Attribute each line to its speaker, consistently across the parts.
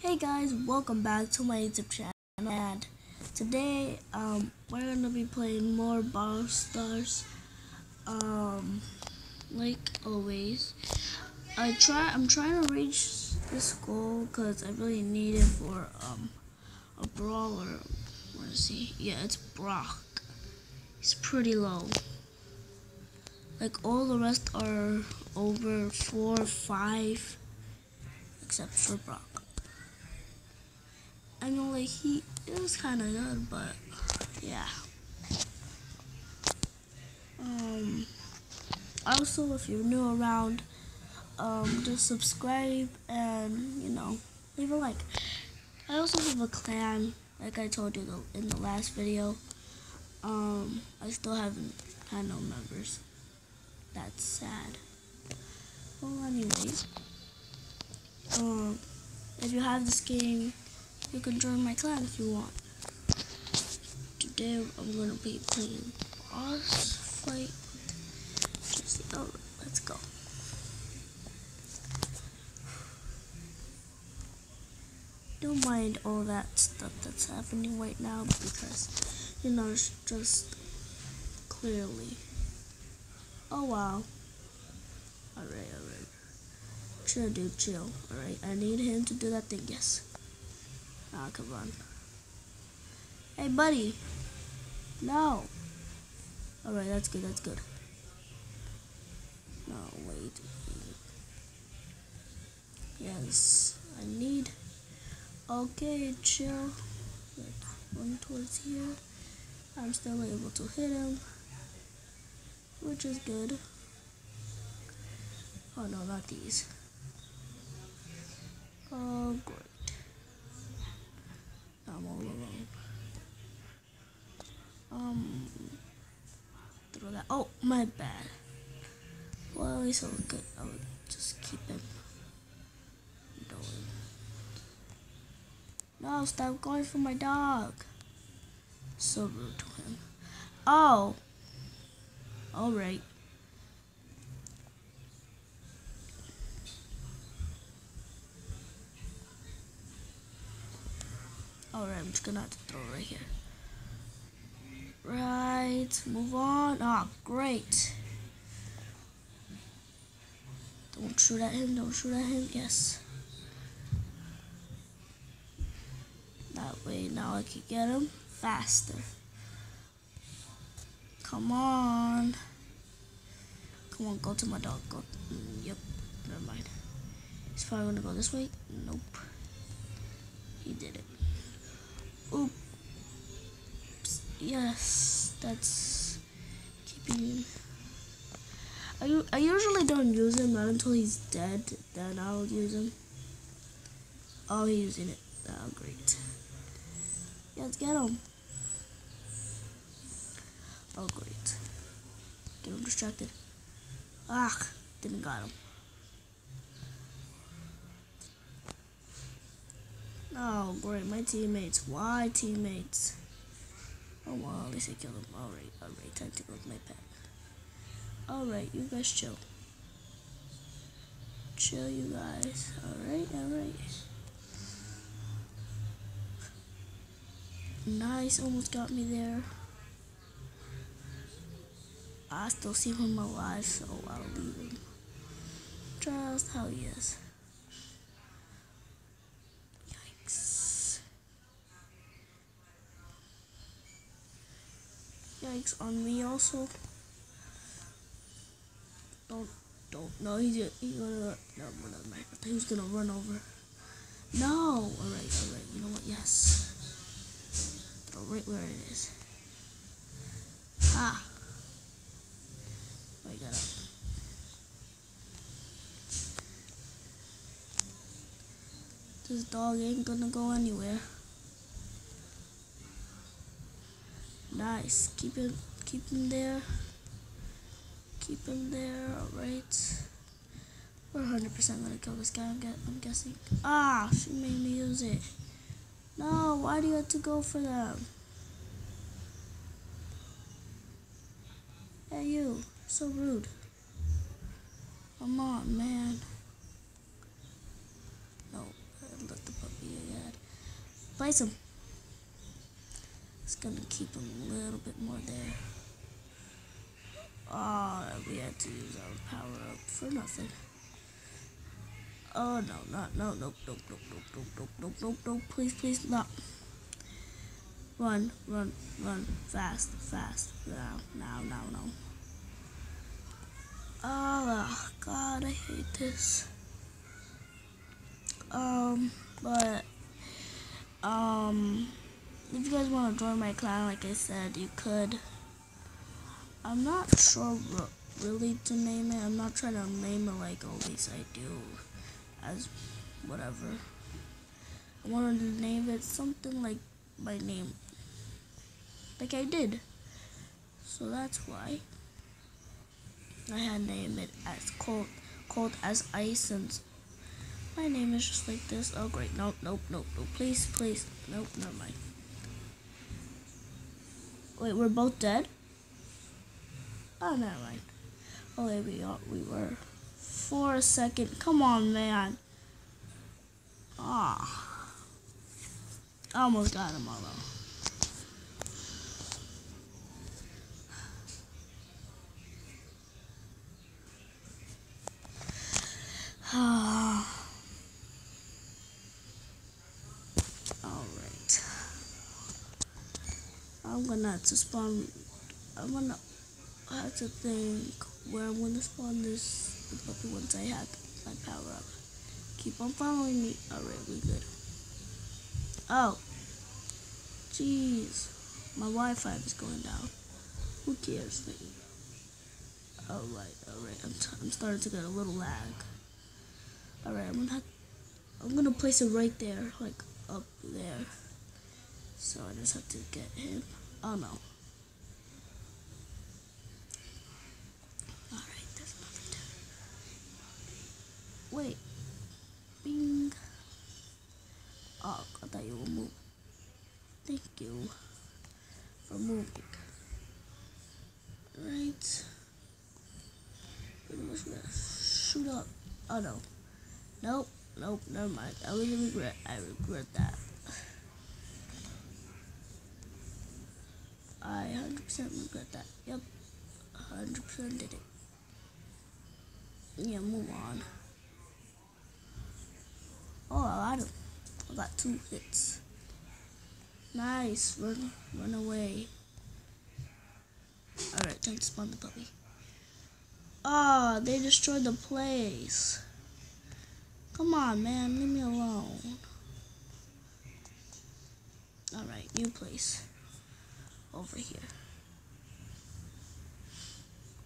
Speaker 1: Hey guys, welcome back to my YouTube channel and today um, we're gonna be playing more Brawl Stars um, like always. I try I'm trying to reach this goal because I really need it for um, a brawler. Let's see. Yeah, it's Brock. He's pretty low. Like all the rest are over four, five, except for Brock. I mean, like he it was kind of good, but yeah. Um. Also, if you're new around, um, just subscribe and you know leave a like. I also have a clan, like I told you in the last video. Um, I still haven't had no members. That's sad. Well, anyways, um, if you have this game you can join my clan if you want. Today I'm gonna be playing boss fight. Just oh, let's go. Don't mind all that stuff that's happening right now because you know it's just clearly. Oh wow. Alright, alright. Chill dude, chill. Alright, I need him to do that thing, yes. Ah, come on. Hey, buddy. No. Alright, that's good, that's good. No, wait. Yes, I need... Okay, chill. Run towards here. I'm still able to hit him. Which is good. Oh no, not these. Oh, great. I'm all alone. Um, throw that. Oh, my bad. Well, he's all good. I would just keep him. No, stop going for my dog. So rude to him. Oh. All Alright, I'm just gonna have to throw it right here. Right, move on. Ah, oh, great. Don't shoot at him, don't shoot at him. Yes. That way, now I can get him faster. Come on. Come on, go to my dog. Go. Mm, yep, never mind. He's probably gonna go this way. Nope. He did it. Oops. Yes, that's keeping. I, I usually don't use him not until he's dead. Then I'll use him. Oh, he's using it. Oh, great. Yeah, let's get him. Oh, great. Get him distracted. Ah, didn't got him. Oh, great, my teammates. Why teammates? Oh, well, at least I killed them. Alright, alright, time to go with my pack. Alright, you guys chill. Chill, you guys. Alright, alright. Nice, almost got me there. I still see him alive, so I'll leave him. Just how he is. On me also. Don't, don't, no, he's, gonna, no, no, no, was gonna run over. No! Alright, alright, you know what, yes. Right where it is. Ah! I got up. This dog ain't gonna go anywhere. Nice. Keep him keep him there. Keep him there, alright. We're 100% gonna kill this guy, I'm, I'm guessing. Ah, she made me use it. No, why do you have to go for them? Hey, you. So rude. Come on, man. No, let the puppy Place him. Gonna keep him a little bit more there. Oh, we had to use our power up for nothing. Oh no, not no, nope, nope, nope, nope, nope, nope, nope, nope, nope, please, please, no. Run, run, run, fast, fast, now, now, now, now. Oh God, I hate this. Um, but um, if you guys want to join my clan, like I said, you could. I'm not sure really to name it. I'm not trying to name it like always I do, as whatever. I wanted to name it something like my name, like I did. So that's why I had named it as cold, cold as ice, and my name is just like this. Oh great, nope, nope, nope, nope. Please, please, nope, never mind. Wait, we're both dead? Oh, never mind. Oh, wait, we are. We were. For a second. Come on, man. Ah. Almost got him alone. Alright. I'm gonna have to spawn. I'm gonna have to think where I'm gonna spawn this the puppy once I have my power up. Keep on following me. Alright, we good. Oh. Jeez. My Wi-Fi is going down. Who cares? Alright, alright. I'm, I'm starting to get a little lag. Alright, I'm gonna I'm gonna place it right there, like up there. So I just have to get him. Oh no. Alright, there's another two. Wait. Bing. Oh, I thought you would move. Thank you for moving. Right. Pretty much gonna shoot up. Oh no. Nope. Nope. Never mind. I really regret. I regret that. I 100% regret that. Yep. 100% did it. Yeah, move on. Oh, I got. I got two hits. Nice. Run, run away. Alright, time to spawn the puppy. Ah, oh, they destroyed the place. Come on, man. Leave me alone. Alright, new place. Over here.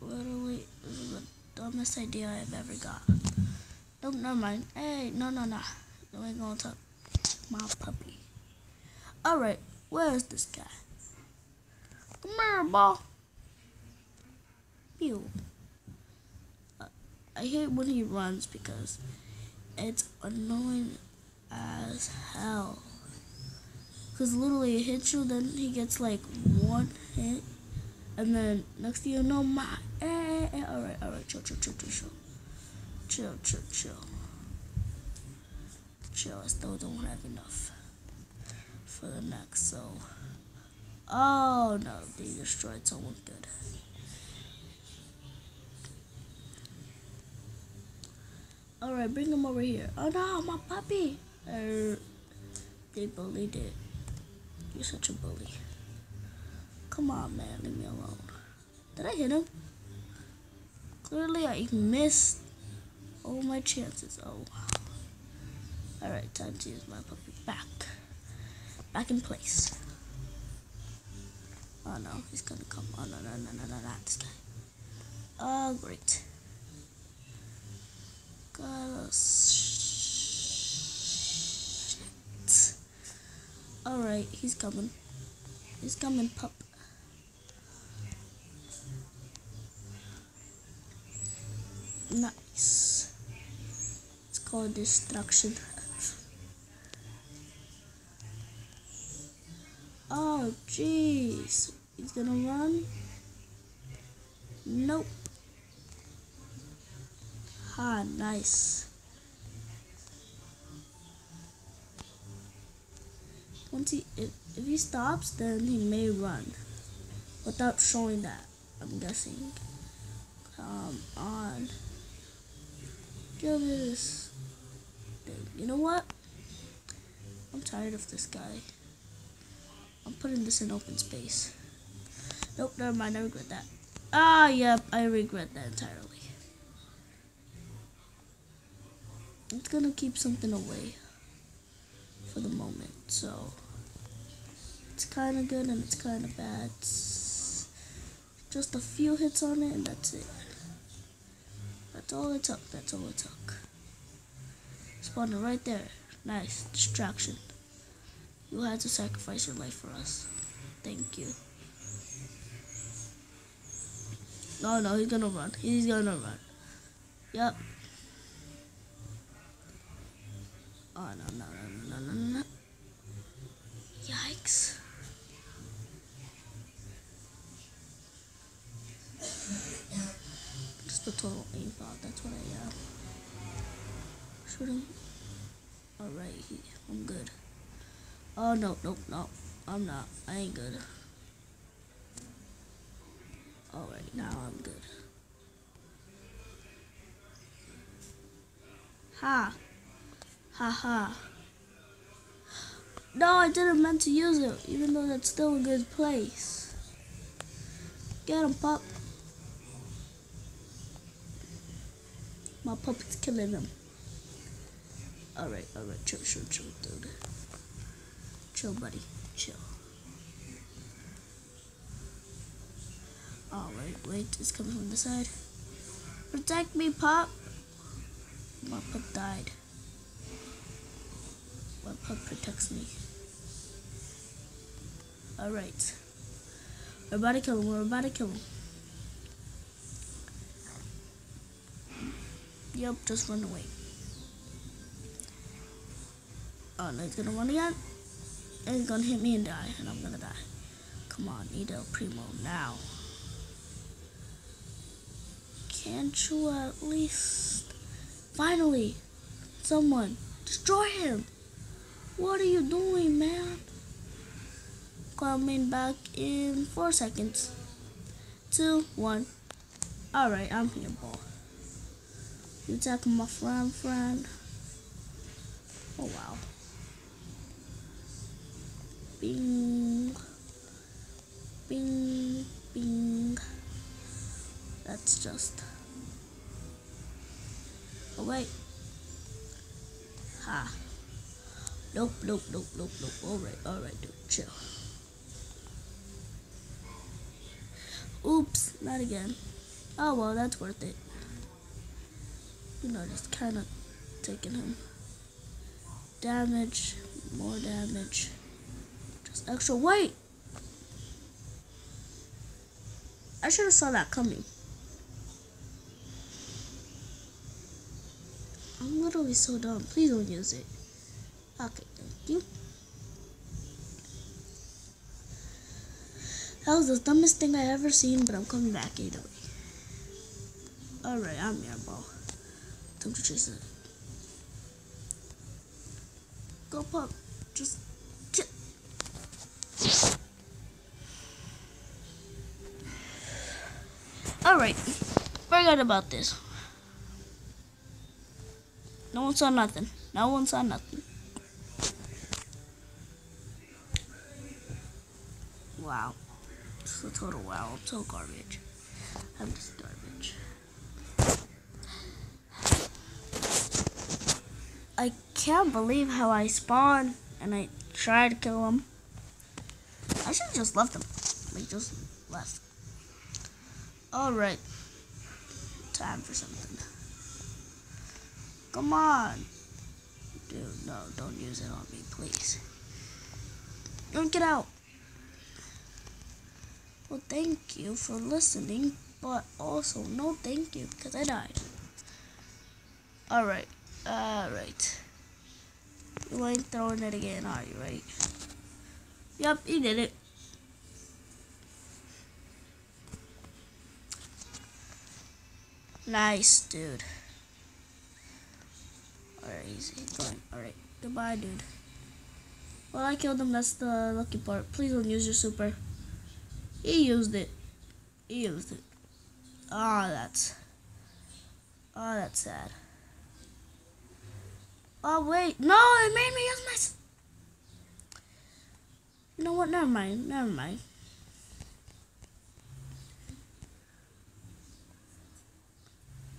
Speaker 1: Literally, this is the dumbest idea I've ever got. Nope, never mind. Hey, no, no, no. Ain't gonna talk. My puppy. Alright, where is this guy? Come here, ball. Pew. I hate when he runs because it's annoying as hell. Because literally it hits you, then he gets like one hit. And then next thing you know, my. Eh eh, eh, eh. Alright, alright, chill, chill, chill, chill, chill. Chill, chill, chill. Chill, I still don't have enough for the next, so. Oh no, they destroyed someone good. Alright, bring him over here. Oh no, my puppy! Er, they bullied it. You're such a bully. Come on, man, leave me alone. Did I hit him? Clearly, I missed all my chances. Oh, wow. Alright, time to use my puppy back. Back in place. Oh no, he's gonna come. Oh no, no, no, no, no, not this guy. Oh, great. He's coming. He's coming, pup. Nice. It's called destruction. oh, jeez. He's gonna run? Nope. Ah, nice. Once he if, if he stops, then he may run without showing that. I'm guessing. Come on. Give this thing. You know what? I'm tired of this guy. I'm putting this in open space. Nope, never mind. I regret that. Ah, yep, I regret that entirely. It's gonna keep something away for the moment, so it's kind of good and it's kind of bad. Just a few hits on it and that's it. That's all it took. That's all it took. Spawning right there. Nice distraction. You had to sacrifice your life for us. Thank you. No, no, he's gonna run. He's gonna run. Yep. Oh, no, no, no, no, no, no. Yikes. A total aim thought. That's what I am. Shoot him. Alright, I'm good. Oh, no, no, no. I'm not. I ain't good. Alright, now I'm good. Ha. Ha ha. No, I didn't meant to use it, even though that's still a good place. Get him, pup. My puppet's killing him. Alright, alright, chill, chill, chill, dude. Chill, buddy, chill. Alright, wait, it's coming from the side. Protect me, pup. My pup died. My pup protects me. Alright. We're about to kill him, we're about to kill him. Yep, just run away. Oh no, he's gonna run again. He's gonna hit me and die, and I'm gonna die. Come on, need El Primo now. Can't you at least... Finally! Someone! Destroy him! What are you doing, man? Coming back in four seconds. Two, one. Alright, I'm here, ball. You attacking my friend, friend? Oh, wow. Bing. Bing, bing. That's just... Oh, wait. Ha. Nope, nope, nope, nope, nope. Alright, alright, dude. Chill. Oops, not again. Oh, well, that's worth it. You know, just kind of taking him. Damage, more damage. Just extra weight. I should have saw that coming. I'm literally so dumb. Please don't use it. Okay, thank you. That was the dumbest thing I ever seen, but I'm coming back either way. Alright, I'm your ball. Time to chase it. Go pup. Just kill. Alright. Forgot about this. No one saw nothing. No one saw nothing. Wow. It's a total wow. I'm so garbage. I'm just garbage. I can't believe how I spawned and I tried to kill him. I should have just left him. Like, just left. Alright. Time for something. Come on. Dude, no, don't use it on me, please. Don't get out. Well, thank you for listening, but also no thank you because I died. Alright, alright. You ain't throwing it again, are you, right? Yep, you did it. Nice, dude. Alright, easy. Going. Alright. Goodbye, dude. Well, I killed him. That's the lucky part. Please don't use your super. He used it. He used it. Ah, oh, that's. Oh, that's sad. Oh, wait. No, it made me use my... You know what? Never mind. Never mind.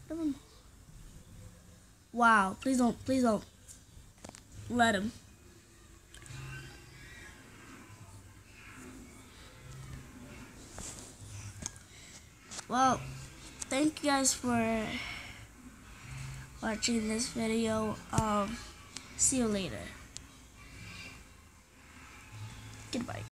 Speaker 1: Never mind. Wow. Please don't. Please don't. Let him. Well, thank you guys for watching this video. Um, see you later. Goodbye.